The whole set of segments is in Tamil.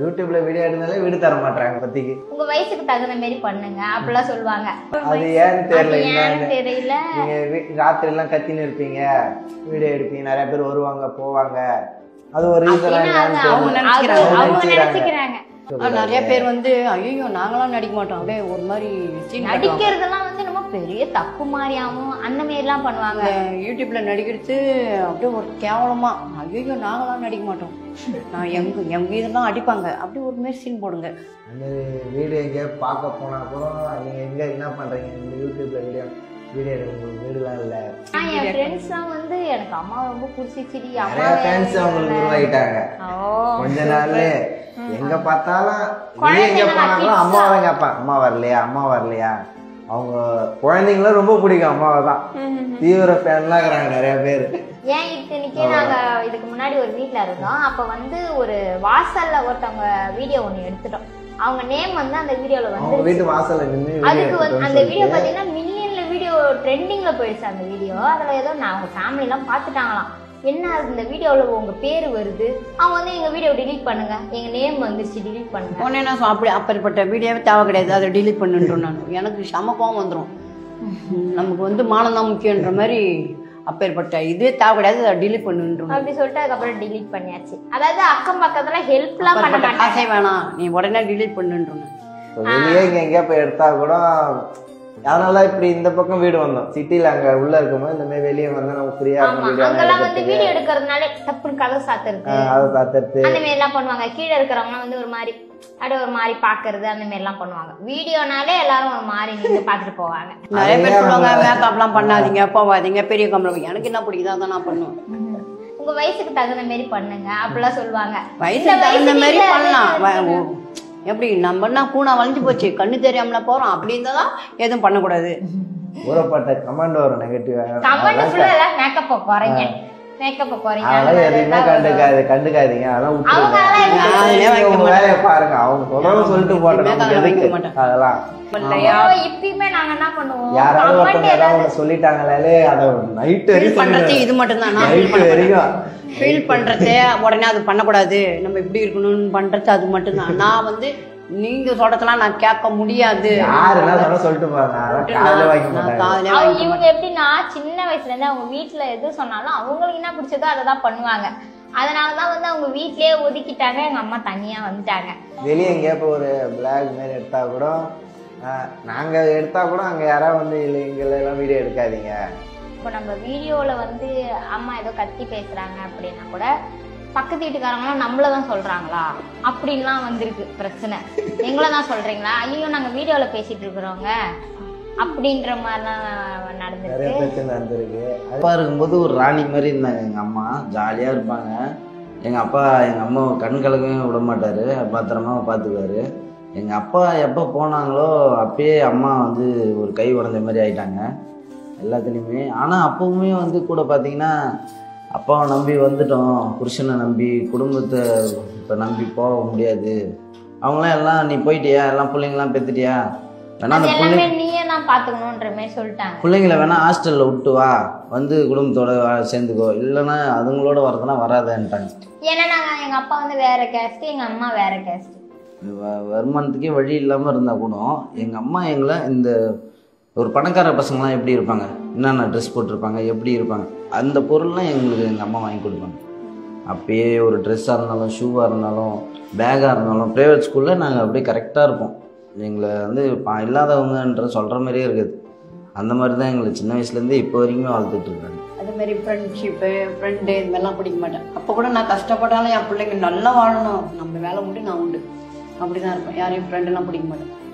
யூடியூப்ல வீடியோ எடுத்தாலே வீடு தர மாட்டாங்க பத்திக்கு. உங்க வயசுக்கு தகுந்த மாதிரி பண்ணுங்க அப்படிலாம் சொல்லுவாங்க. அது ஏன்னு தெரியல. தெரியல. நீங்க ராத்திரி எல்லாம் கத்தின்னு இருப்பீங்க. வீடியோ எடுப்பீங்க நிறைய பேர் வருவாங்க போவாங்க. அது ஒரு ரீசனா அவங்க நினைச்சுக்கிறாங்க. நிறைய பேர் வந்து ஐயோ நாங்களாம் நடிக்க மாட்டோம். அப்படியே ஒரு மாதிரி. நடிக்கிறதெல்லாம் பெரிய தப்பு மாதிரியாவும் அந்த மாதிரி எல்லாம் பண்ணுவாங்க யூடியூப்ல நடிக்கிறது அப்படியே ஒரு கேவலமா ஐயோ நாங்களாம் நடிக்க மாட்டோம். நான் எங்க எங்க இதெல்லாம் அடிப்பாங்க. அப்படியே ஒரு மாதிரி சீன் போடுங்க. அந்த வீடு எங்க பார்க்க போனா கூட நீங்க எங்க என்ன பண்றீங்க? இந்த யூடியூப்ல வீடியோ வீடுலாம் இல்ல. ஆனா என் ஃப்ரெண்ட்ஸ்லாம் வந்து எனக்கு அம்மா ரொம்ப பிடிச்சிச்சிடி அம்மா ஃபேன்ஸ் அவங்களுக்கு உருவாகிட்டாங்க ஓ. கொஞ்ச எங்க பார்த்தாலும் எங்க போனாலும் அம்மாவை கேட்பான் அம்மா வரலையா? அம்மா வரலையா? அவங்க குழந்தைங்களும் ரொம்ப பிடிக்கும். அம்மாவை தான். தீவிர ஃபேன்லாம் இருக்கிறாங்க நிறைய பேர். ஏன் இத்தனைக்கே நாங்க இதுக்கு முன்னாடி ஒரு வீட்ல இருந்தோம். அப்ப வந்து ஒரு வாசல்ல ஒருத்தவங்க வீடியோ ஒண்ணு எடுத்துட்டோம். அவங்க நேம் வந்து அந்த வீடியோல வந்து வீட்டு வாசல்ல நின்று அதுக்கு வந்து அந்த வீடியோ பாத்தீங்கன்னா மில்லியன்ல வீடியோ ட்ரெண்டிங்ல போயிடுச்சு அந்த வீடியோ அதுல ஏதோ நான் அவங்க ஃபேமிலி எல்லாம் பாத்துட்டாங்களாம் என்ன இந்த வீடியோல உங்க பேர் வருது. அவங்க வந்து எங்க வீடியோ delete பண்ணுங்க. எங்க நேம் வந்துருச்சு delete பண்ணுங்க. உடனே நான் சொ- அப்படி அப்பேற்பட்ட வீடியோவே தேவை கிடையாது. அதை delete பண்ணுன்றோம் நான். எனக்கு செம கோவம் வந்துடும் நமக்கு வந்து மானம் தான் முக்கியன்ற மாதிரி அப்பேற்பட்ட இதுவே தேவை கிடையாது. அதை delete பண்ணுன்றோம் அப்படி சொல்லிட்டு அதுக்கப்புறம் delete பண்ணியாச்சு. அதாவது அக்கம் பக்கத்துல ஹெல்ப்லாம் பண்ண காசே வேணாம். நீ உடனே delete பண்ணுன்றோம் வெளியே இங்க எங்கேயா போய் எடுத்தா கூட அதனால இப்படி இந்த பக்கம் வீடு வந்தோம்? சிட்டில அங்க உள்ள இருக்கும்போது இந்த மாதிரி வெளியே வந்தா நம்ம ஃப்ரீயா இருக்கும் வீடியோ அங்கெல்லாம் வந்து வீடியோ எடுக்கிறதுனால டப்புன்னு கதை சாத்துறது. அதை பார்த்துட்டு அந்த மாதிரி எல்லாம் பண்ணுவாங்க. கீழே இருக்கிறவங்க வந்து ஒரு மாதிரி அப்படியே ஒரு மாதிரி பாக்குறது அந்த மாதிரி எல்லாம் பண்ணுவாங்க. வீடியோனாலே எல்லாரும் ஒரு மாதிரி நின்று பார்த்துட்டு போவாங்க. நிறைய பேர் சொல்லுவாங்க அவங்க- மேக்கப்லாம் பண்ணாதீங்க போவாதீங்க பெரிய கம்பளம் எனக்கு என்ன பிடிக்குதோ அதை நான் பண்ணுவேன். உங்க வயசுக்கு தகுந்த மாதிரி பண்ணுங்க. அப்படிலாம் சொல்லுவாங்க. வயசுக்கு தகுந்த மாதிரி பண்ணலாம். எப்படி? நம்மனா கூணா வளைஞ்சு போச்சு? கண்ணு தெரியாமல போறோம். அப்படி இருந்தா எதுவும் பண்ணக்கூடாது. ஊறப்பட்ட கமெண்ட் வரும் நெகட்டிவ் கமெண்ட் ஃபுல்லா மேக்கப் குறைங்க மேக்கப் அதெல்லாம். கண்டுக்காது கண்டுக்காதீங்க. அதெல்லாம் உங்க. வேலையை பாருங்க. அவங்க சொல்றதும் சொல்லிட்டு போட்டோம். அதெல்லாம். யாராவது ஒருத்தவங்க ஏதாவது சொல்லிட்டாங்களே அதை நைட் வரைக்கும் இது மட்டும் தான் நான் நைட் வரைக்கும். ஃபீல் பண்றது. உடனே அது பண்ணக்கூடாது. நம்ம இப்படி இருக்கணும்னு பண்றது அது மட்டும் தான் நான் வந்து நீங்க சொல்றதெல்லாம் நான் கேட்க முடியாது. இவங்க எப்படின்னா சின்ன வயசுல இருந்து அவங்க வீட்ல எது சொன்னாலும் அவங்களுக்கு என்ன பிடிச்சதோ அதை தான் பண்ணுவாங்க. அதனாலதான் வந்து அவங்க வீட்லயே ஒதுக்கிட்டாங்க. எங்க அம்மா தனியா வந்துட்டாங்க. வெளியே எங்கேயா இப்போ ஒரு பிளாக் மாதிரி எடுத்தா கூட நாங்க எடுத்தா கூட அங்க யாராவது வந்து இல்லை எங்களை எல்லாம் வீடியோ எடுக்காதீங்க. இப்போ நம்ம வீடியோல வந்து அம்மா ஏதோ கத்தி பேசுறாங்க அப்படின்னா கூட பக்கத்து வீட்டுக்காரங்களாம் நம்மள தான் சொல்றாங்களா? அப்படின்லாம் வந்திருக்கு பிரச்சனை. எங்களை தான் சொல்றீங்களா? ஐயோ நாங்க வீடியோல பேசிட்டு இருக்கிறோங்க. அப்படின்ற மாதிரிலாம் நடந்திருக்கு. பிரச்சனை நடந்திருக்கு. அப்பா இருக்கும்போது ஒரு ராணி மாதிரி இருந்தாங்க எங்க அம்மா. ஜாலியா இருப்பாங்க. எங்க அப்பா எங்க அம்மா கண் கலக்கவே விட மாட்டாரு. பத்திரமா பாத்துக்குவாரு எங்க அப்பா எப்போ போனாங்களோ அப்பயே அம்மா வந்து ஒரு கை உடஞ்ச மாதிரி ஆயிட்டாங்க. எல்லாத்துலேயுமே. ஆனால் அப்பவுமே வந்து கூட பார்த்தீங்கன்னா அப்பாவை நம்பி வந்துட்டோம். புருஷனை நம்பி குடும்பத்தை இப்போ நம்பி போக முடியாது. அவங்களாம் எல்லாம் நீ போயிட்டியா? எல்லாம் பிள்ளைங்களாம் பெத்துட்டியா? வேணா அந்த பிள்ளை எல்லாமே நீயே தான் பாத்துக்கணும்ன்ற மாதிரி சொல்லிட்டாங்க. பிள்ளைங்கள வேணா ஹாஸ்டலில் விட்டு வா. வந்து குடும்பத்தோட சேர்ந்துக்கோ. இல்லைன்னா அதுங்களோட வரதுனா வராதேன்ட்டாங்க. ஏன்னா நாங்க எங்க அப்பா வந்து வேற கேஸ்ட் எங்க அம்மா வேற கேஸ்ட் வருமானத்துக்கே வழி இல்லாமல் இருந்தால் கூட எங்கள் அம்மா எங்களை இந்த ஒரு பணக்கார பசங்களாம் எப்படி இருப்பாங்க? என்னென்ன ட்ரெஸ் போட்டிருப்பாங்க எப்படி இருப்பாங்க அந்த பொருள்லாம் எங்களுக்கு எங்கள் அம்மா வாங்கி கொடுப்பாங்க. அப்பயே ஒரு ட்ரெஸ்ஸாக இருந்தாலும் ஷூவாக இருந்தாலும் பேக்காக இருந்தாலும் ப்ரைவேட் ஸ்கூலில் நாங்கள் அப்படியே கரெக்டாக இருப்போம். எங்களை வந்து பா- இல்லாதவங்கன்ற சொல்கிற மாதிரியே இருக்குது. அந்த மாதிரி தான் எங்களை சின்ன வயசுலேருந்தே இப்போ வரைக்குமே வளர்த்துட்டு இருக்காங்க. அது மாதிரி ஃப்ரெண்ட்ஷிப்பு ஃப்ரெண்டு இந்த மாதிரிலாம் பிடிக்க மாட்டேன். அப்போ கூட நான் கஷ்டப்பட்டாலும் என் பிள்ளைங்க நல்லா வாழணும். நம்ம வேலை உண்டு நான் உண்டு. அப்படி தான் இருப்பேன். யாரையும் ஃப்ரெண்டெல்லாம் பிடிக்க மாட்டேன்.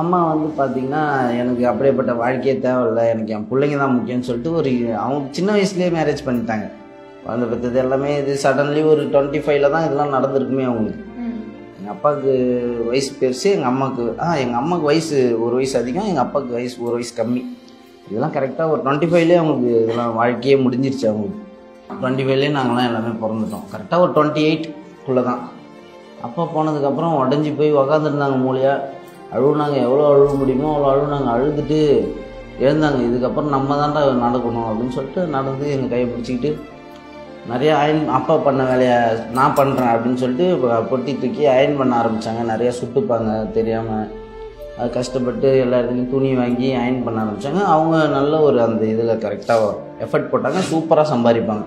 அம்மா வந்து பார்த்தீங்கன்னா எனக்கு அப்படியேப்பட்ட வாழ்க்கையே தேவையில்லை. எனக்கு என் பிள்ளைங்க தான் முக்கியம்னு சொல்லிட்டு ஒரு அவங்க சின்ன வயசுலேயே மேரேஜ் பண்ணிட்டாங்க. குழந்தை பெற்றது எல்லாமே இது சடன்லி ஒரு டுவெண்ட்டி ஃபைவ்ல தான் இதெல்லாம் நடந்திருக்குமே அவங்களுக்கு. எங்கள் அப்பாவுக்கு வயசு பெருசு எங்கள் அம்மாவுக்கு ஆ எங்கள் அம்மாவுக்கு வயசு ஒரு வயசு அதிகம் எங்கள் அப்பாவுக்கு வயசு ஒரு வயசு கம்மி. இதெல்லாம் கரெக்டாக ஒரு டுவெண்ட்டி ஃபைவ்லேயே அவங்களுக்கு இதெல்லாம் வாழ்க்கையே முடிஞ்சிருச்சு அவங்களுக்கு. டுவெண்ட்டி ஃபைவ்லேயே நாங்களாம் எல்லாமே பிறந்துட்டோம். கரெக்டாக ஒரு டுவெண்ட்டி எயிட்குள்ளே தான் அப்பா போனதுக்கப்புறம் உடஞ்சி போய் உக்காந்துருந்தாங்க மூலையாக அழுவுனாங்க. எவ்வளோ அழுவ முடியுமோ அவ்வளோ அழுவுனாங்க. அழுதுட்டு எழுந்தாங்க. இதுக்கப்புறம் நம்ம தான்டா நடக்கணும் அப்படின்னு சொல்லிட்டு நடந்து எங்கள் கையை பிடிச்சிக்கிட்டு நிறைய அயன் அப்பா பண்ண வேலையை நான் பண்ணுறேன் அப்படின்னு சொல்லிட்டு இப்போ பொட்டி தூக்கி அயன் பண்ண ஆரம்பித்தாங்க நிறையா சுட்டுப்பாங்க தெரியாமல் அது கஷ்டப்பட்டு எல்லா இடத்துலையும் துணி வாங்கி அயன் பண்ண ஆரம்பித்தாங்க அவங்க நல்ல ஒரு அந்த இதில் கரெக்டாக எஃபர்ட் போட்டாங்க. சூப்பராக சம்பாதிப்பாங்க.